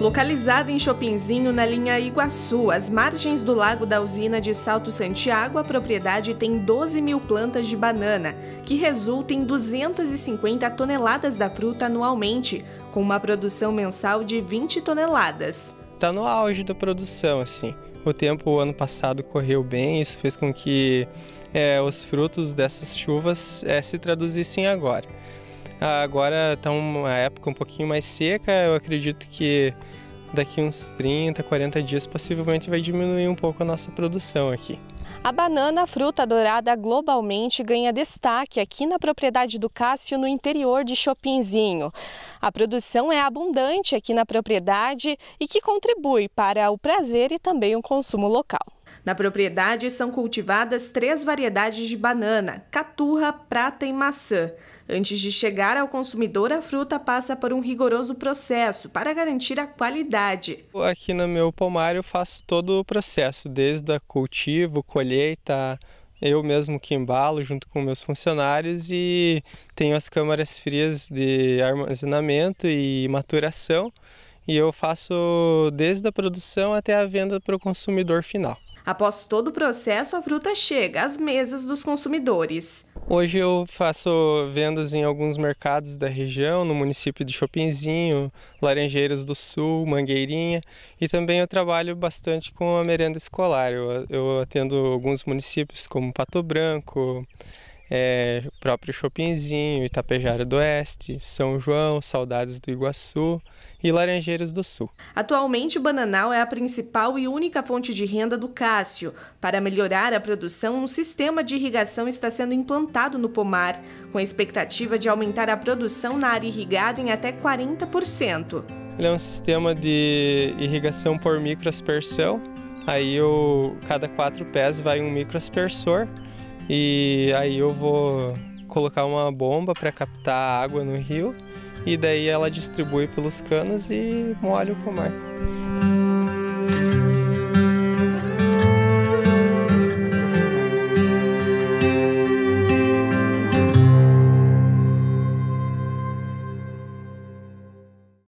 Localizada em Chopinzinho, na linha Iguaçu, às margens do lago da usina de Salto Santiago, a propriedade tem 12 mil plantas de banana, que resultam em 250 toneladas da fruta anualmente, com uma produção mensal de 20 toneladas. Está no auge da produção, assim. O tempo, ano passado, correu bem, isso fez com que é, os frutos dessas chuvas é, se traduzissem agora. Agora está uma época um pouquinho mais seca, eu acredito que daqui uns 30, 40 dias possivelmente vai diminuir um pouco a nossa produção aqui. A banana, fruta dourada globalmente, ganha destaque aqui na propriedade do Cássio, no interior de Chopinzinho. A produção é abundante aqui na propriedade e que contribui para o prazer e também o consumo local. Na propriedade são cultivadas três variedades de banana: caturra, prata e maçã. Antes de chegar ao consumidor, a fruta passa por um rigoroso processo para garantir a qualidade. Aqui no meu pomar eu faço todo o processo, desde a cultivo, colheita, eu mesmo que embalo junto com meus funcionários e tenho as câmaras frias de armazenamento e maturação e eu faço desde a produção até a venda para o consumidor final. Após todo o processo, a fruta chega às mesas dos consumidores. Hoje eu faço vendas em alguns mercados da região, no município de Chopinzinho, Laranjeiras do Sul, Mangueirinha, e também eu trabalho bastante com a merenda escolar. Eu, eu atendo alguns municípios como Pato Branco, é, próprio Chopinzinho, Itapejara do Oeste, São João, Saudades do Iguaçu e Laranjeiras do Sul. Atualmente, o bananal é a principal e única fonte de renda do Cássio. Para melhorar a produção, um sistema de irrigação está sendo implantado no pomar, com a expectativa de aumentar a produção na área irrigada em até 40%. Ele é um sistema de irrigação por microaspersão. Aí eu, cada quatro pés vai um microaspersor e aí eu vou colocar uma bomba para captar água no rio e daí ela distribui pelos canos e molha o pomar.